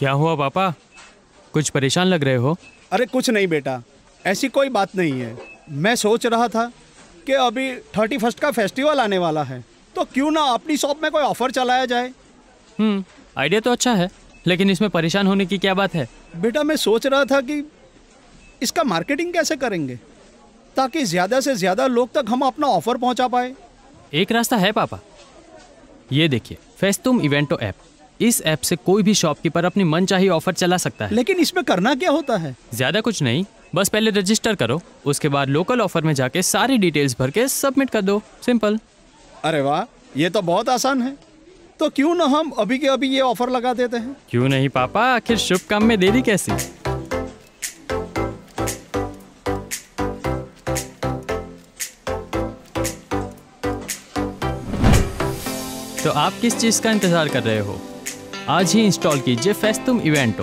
क्या हुआ पापा? कुछ परेशान लग रहे हो? अरे कुछ नहीं बेटा ऐसी कोई बात नहीं है। मैं सोच रहा था कि अभी थर्टी फ़र्स्ट का फेस्टिवल आने वाला है तो क्यों ना अपनी शॉप में कोई ऑफ़र चलाया जाए? हम्म आइडिया तो अच्छा है लेकिन इसमें परेशान होने की क्या बात है? बेटा मैं सोच रहा था कि इसका मार्केटिंग कैसे करेंगे ताकि ज़्यादा से ज़्यादा लोग तक हम अपना ऑफ़र पहुँचा पाए। एक रास्ता है पापा। ये देखिए फेस्तुम इवेंटो ऐप। इस ऐप से कोई भी शॉपकीपर अपनी मनचाही ऑफ़र चला सकता है। लेकिन इसमें करना क्या होता है? ज़्यादा कुछ नहीं बस पहले रजिस्टर करो उसके बाद लोकल ऑफ़र में जाके सारी डिटेल्स भर के सबमिट कर दो। सिंपल। अरे वाह ये तो बहुत आसान है। तो क्यों ना हम अभी के अभी ये ऑफ़र लगा देते हैं? क्यों नहीं पापा आखिर शुभ काम में देरी कैसी? तो आप किस चीज़ का इंतज़ार कर रहे हो? आज ही इंस्टॉल कीजिए फेस्तुम इवेंटो